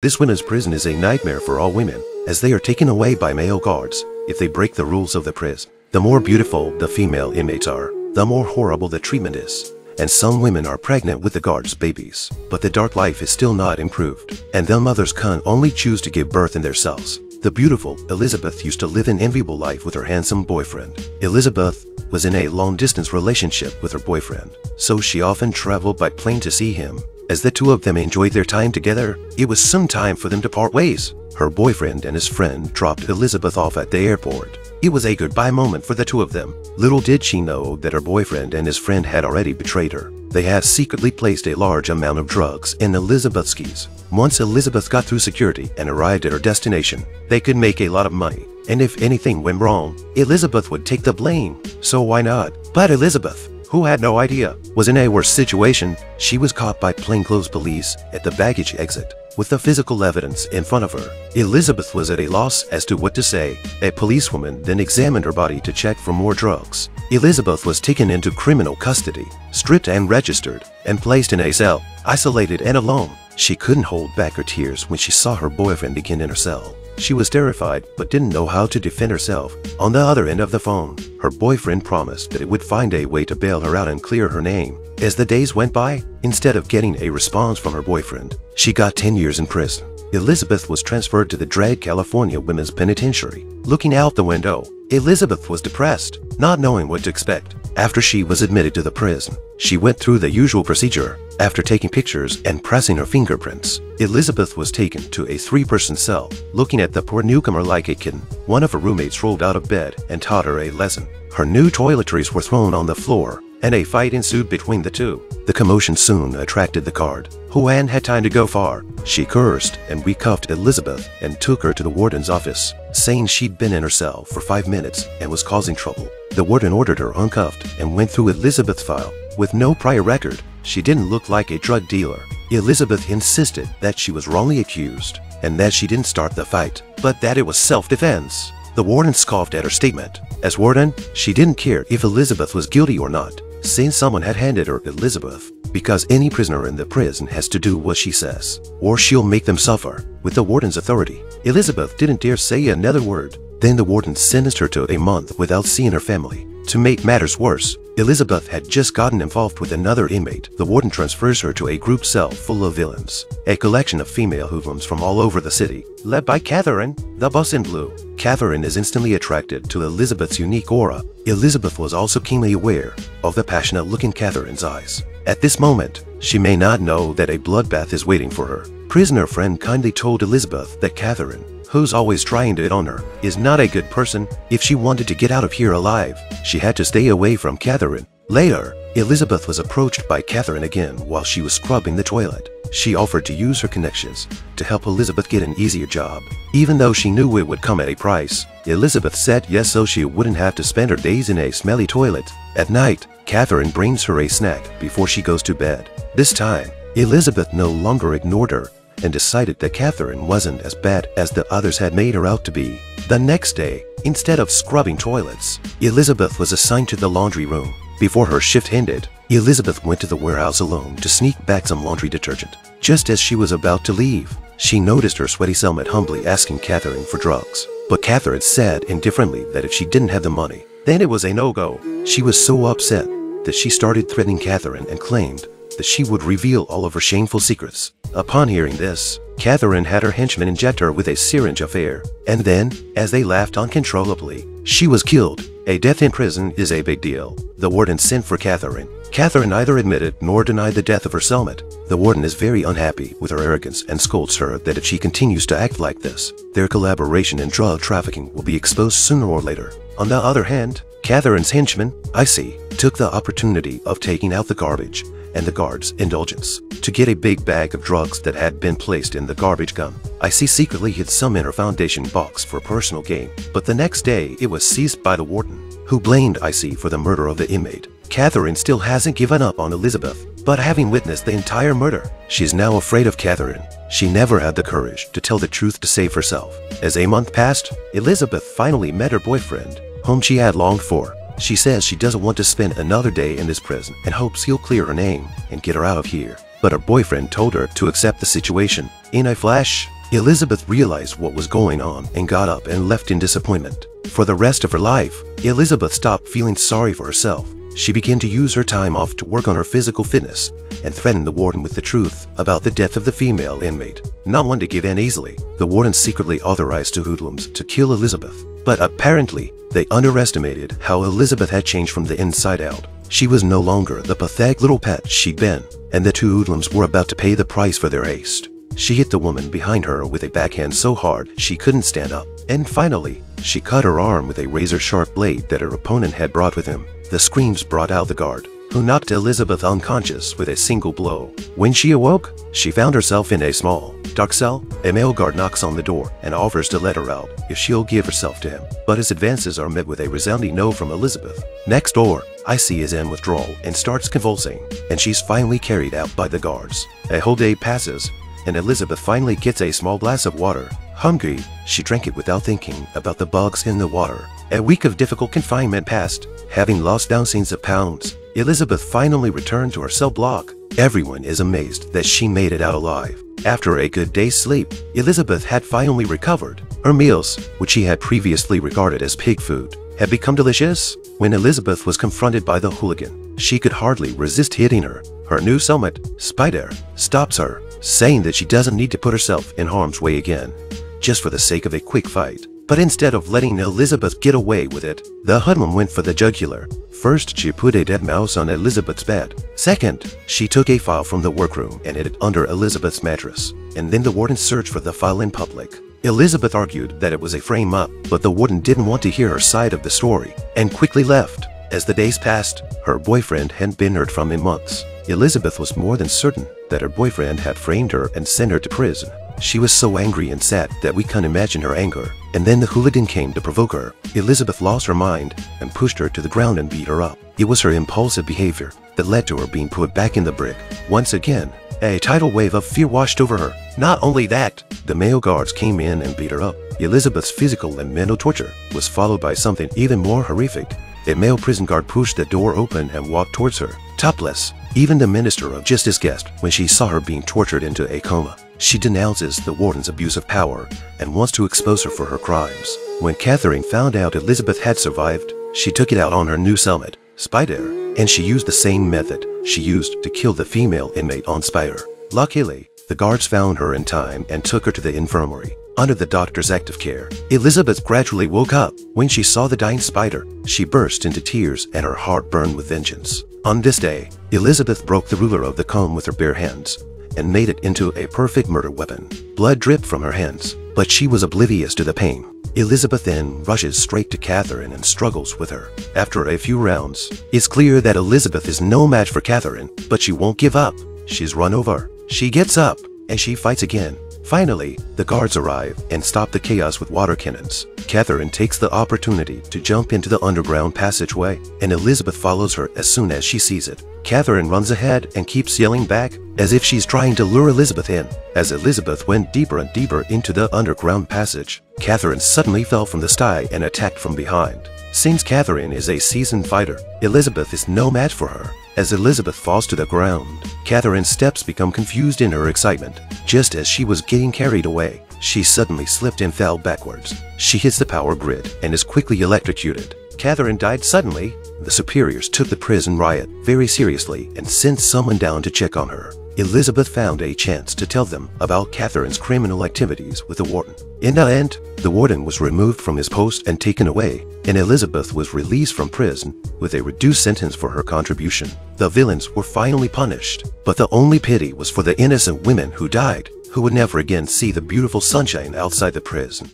This women's prison is a nightmare for all women, as they are taken away by male guards if they break the rules of the prison. The more beautiful the female inmates are, the more horrible the treatment is. And some women are pregnant with the guards' babies. But the dark life is still not improved, and the mothers can only choose to give birth in their cells. The beautiful Elizabeth used to live an enviable life with her handsome boyfriend. Elizabeth was in a long-distance relationship with her boyfriend, so she often traveled by plane to see him. As the two of them enjoyed their time together, it was some time for them to part ways. Her boyfriend and his friend dropped Elizabeth off at the airport. It was a goodbye moment for the two of them. Little did she know that her boyfriend and his friend had already betrayed her. They had secretly placed a large amount of drugs in Elizabeth's keys. Once Elizabeth got through security and arrived at her destination, they could make a lot of money. And if anything went wrong, Elizabeth would take the blame. So why not? But Elizabeth, who had no idea, was in a worse situation. She was caught by plainclothes police at the baggage exit with the physical evidence in front of her. Elizabeth was at a loss as to what to say. A policewoman then examined her body to check for more drugs. Elizabeth was taken into criminal custody, stripped and registered, and placed in a cell, isolated and alone. She couldn't hold back her tears when she saw her boyfriend again in her cell. She was terrified but didn't know how to defend herself. On the other end of the phone, her boyfriend promised that it would find a way to bail her out and clear her name. As the days went by, instead of getting a response from her boyfriend, she got 10 years in prison. Elizabeth was transferred to the Drag California Women's Penitentiary. Looking out the window, Elizabeth was depressed, not knowing what to expect. After she was admitted to the prison, she went through the usual procedure. After taking pictures and pressing her fingerprints, Elizabeth was taken to a three-person cell. Looking at the poor newcomer like a kitten, one of her roommates rolled out of bed and taught her a lesson. Her new toiletries were thrown on the floor, and a fight ensued between the two. The commotion soon attracted the guard. Huan had time to go far. She cursed and recuffed Elizabeth and took her to the warden's office, saying she'd been in her cell for five minutes and was causing trouble. The warden ordered her uncuffed and went through Elizabeth's file. With no prior record, she didn't look like a drug dealer. Elizabeth insisted that she was wrongly accused and that she didn't start the fight, but that it was self-defense. The warden scoffed at her statement. As warden, she didn't care if Elizabeth was guilty or not, since someone had handed her Elizabeth, because any prisoner in the prison has to do what she says, or she'll make them suffer. With the warden's authority, Elizabeth didn't dare say another word. Then the warden sentenced her to a month without seeing her family. To make matters worse, Elizabeth had just gotten involved with another inmate. The warden transfers her to a group cell full of villains, a collection of female hoodlums from all over the city, led by Catherine, the boss in blue. Catherine is instantly attracted to Elizabeth's unique aura. Elizabeth was also keenly aware of the passionate look in Catherine's eyes. At this moment, she may not know that a bloodbath is waiting for her. Prisoner friend kindly told Elizabeth that Catherine who's always trying to hit on her, is not a good person. If she wanted to get out of here alive, she had to stay away from Catherine. Later, Elizabeth was approached by Catherine again while she was scrubbing the toilet. She offered to use her connections to help Elizabeth get an easier job. Even though she knew it would come at a price, Elizabeth said yes so she wouldn't have to spend her days in a smelly toilet. At night, Catherine brings her a snack before she goes to bed. This time, Elizabeth no longer ignored her and decided that Catherine wasn't as bad as the others had made her out to be. The next day, instead of scrubbing toilets, Elizabeth was assigned to the laundry room. Before her shift ended, Elizabeth went to the warehouse alone to sneak back some laundry detergent. Just as she was about to leave, she noticed her sweaty cellmate humbly asking Catherine for drugs. But Catherine said indifferently that if she didn't have the money, then it was a no-go. She was so upset that she started threatening Catherine and claimed that she would reveal all of her shameful secrets. Upon hearing this, Catherine had her henchmen inject her with a syringe of air, and then, as they laughed uncontrollably, she was killed. A death in prison is a big deal. The warden sent for Catherine. Catherine neither admitted nor denied the death of her cellmate. The warden is very unhappy with her arrogance and scolds her that if she continues to act like this, their collaboration in drug trafficking will be exposed sooner or later. On the other hand, Catherine's henchman, Icy, took the opportunity of taking out the garbage and the guard's indulgence to get a big bag of drugs that had been placed in the garbage gun. Icy secretly hid some in her foundation box for personal gain, but the next day it was seized by the warden, who blamed Icy for the murder of the inmate. Catherine still hasn't given up on Elizabeth, but having witnessed the entire murder, she's now afraid of Catherine. She never had the courage to tell the truth to save herself. As a month passed, Elizabeth finally met her boyfriend, whom she had longed for. She says she doesn't want to spend another day in this prison and hopes he'll clear her name and get her out of here. but her boyfriend told her to accept the situation. In a flash, Elizabeth realized what was going on and got up and left in disappointment. For the rest of her life, Elizabeth stopped feeling sorry for herself. She began to use her time off to work on her physical fitness and threatened the warden with the truth about the death of the female inmate. Not one to give in easily, the warden secretly authorized two hoodlums to kill Elizabeth. But apparently, they underestimated how Elizabeth had changed from the inside out. She was no longer the pathetic little pet she'd been, and the two hoodlums were about to pay the price for their haste. She hit the woman behind her with a backhand so hard she couldn't stand up. And finally, she cut her arm with a razor-sharp blade that her opponent had brought with him. The screams brought out the guard, who knocked Elizabeth unconscious with a single blow. When she awoke, she found herself in a small, dark cell. A male guard knocks on the door and offers to let her out if she'll give herself to him. But his advances are met with a resounding no from Elizabeth. Next door, Icy is in withdrawal and starts convulsing, and she's finally carried out by the guards. A whole day passes, and Elizabeth finally gets a small glass of water. Hungry, she drank it without thinking about the bugs in the water. A week of difficult confinement passed. Having lost dozens of pounds, Elizabeth finally returned to her cell block. Everyone is amazed that she made it out alive. After a good day's sleep, Elizabeth had finally recovered. Her meals, which she had previously regarded as pig food, had become delicious. When Elizabeth was confronted by the hooligan, she could hardly resist hitting her. Her new cellmate, Spider, stops her, saying that she doesn't need to put herself in harm's way again, just for the sake of a quick fight. But instead of letting Elizabeth get away with it, the hoodlum went for the jugular. First, she put a dead mouse on Elizabeth's bed. Second, she took a file from the workroom and hid it under Elizabeth's mattress. And then the warden searched for the file in public. Elizabeth argued that it was a frame-up, but the warden didn't want to hear her side of the story and quickly left. As the days passed, her boyfriend hadn't been heard from in months. Elizabeth was more than certain that her boyfriend had framed her and sent her to prison. She was so angry and sad that we can't imagine her anger. And then the hooligan came to provoke her. Elizabeth lost her mind and pushed her to the ground and beat her up. It was her impulsive behavior that led to her being put back in the brick. Once again, a tidal wave of fear washed over her. Not only that, the male guards came in and beat her up. Elizabeth's physical and mental torture was followed by something even more horrific. A male prison guard pushed the door open and walked towards her, topless. Even the Minister of Justice guessed when she saw her being tortured into a coma. She denounces the warden's abuse of power and wants to expose her for her crimes. When Catherine found out Elizabeth had survived, she took it out on her new cellmate, Spider, and she used the same method she used to kill the female inmate on Spider. Luckily, the guards found her in time and took her to the infirmary. Under the doctor's active care, Elizabeth gradually woke up. When she saw the dying spider, she burst into tears and her heart burned with vengeance. On this day, Elizabeth broke the ruler of the comb with her bare hands and made it into a perfect murder weapon. Blood dripped from her hands, but she was oblivious to the pain. Elizabeth then rushes straight to Catherine and struggles with her. After a few rounds, it's clear that Elizabeth is no match for Catherine, but she won't give up. She's run over. She gets up, and she fights again. Finally, the guards arrive and stop the chaos with water cannons. Catherine takes the opportunity to jump into the underground passageway, and Elizabeth follows her as soon as she sees it. Catherine runs ahead and keeps yelling back as if she's trying to lure Elizabeth in. As Elizabeth went deeper and deeper into the underground passage, Catherine suddenly fell from the sky and attacked from behind. Since Catherine is a seasoned fighter, Elizabeth is no match for her. As Elizabeth falls to the ground, Catherine's steps become confused in her excitement. Just as she was getting carried away, she suddenly slipped and fell backwards. She hits the power grid and is quickly electrocuted. Catherine died suddenly. The superiors took the prison riot very seriously and sent someone down to check on her. Elizabeth found a chance to tell them about Catherine's criminal activities with the warden. In the end, the warden was removed from his post and taken away, and Elizabeth was released from prison with a reduced sentence for her contribution. The villains were finally punished, but the only pity was for the innocent women who died, who would never again see the beautiful sunshine outside the prison.